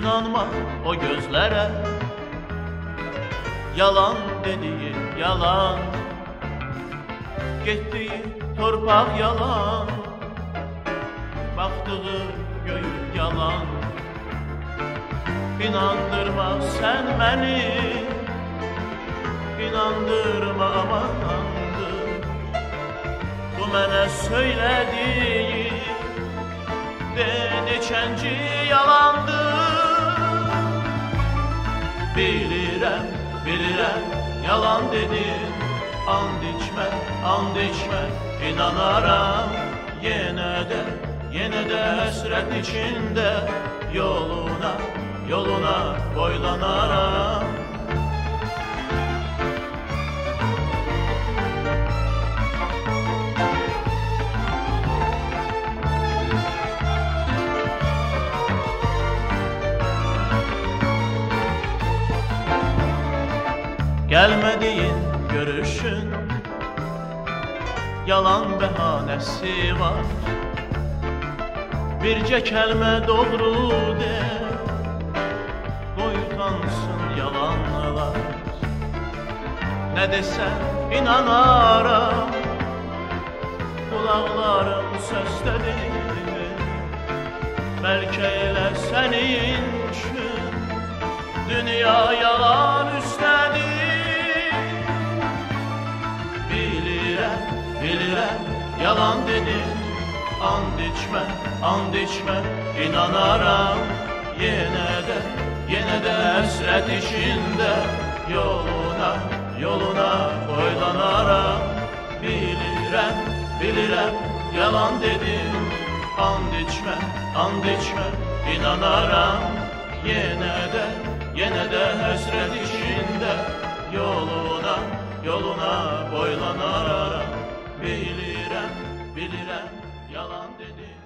inanma o gözlere. Yalan dediği yalan. Gittiği torpaq yalan. Baktığı göyü yalan. İnandırma sen beni. İnandırma amandır Bu mənə söylədiyi De neçənci Bilirəm, bilirəm, yalan dedin And içmə, and içmə, inanaram. Yenə də, yenə də həsrət içində Yoluna, yoluna boylanaram Gelmediğin görüşün. Yalan behanesi var. Birce kelime doğru de. Doyutansın yalanlar. Ne desem inanaram. Kulaklarım səslədir Belki elə sənin üçün Dünya yalan üstədir bilirəm, yalan dedin And içmə, and içmə, inanaram. Yenə də, yenə də həsrət işində Yoluna, yoluna boylanaram Bilirəm, bilirəm, yalan dedin And içmə, and içmə, inanaram. Yenə də, yenə də həsrət içində Yoluna, yoluna boylanaram Bilirəm, yalan dedin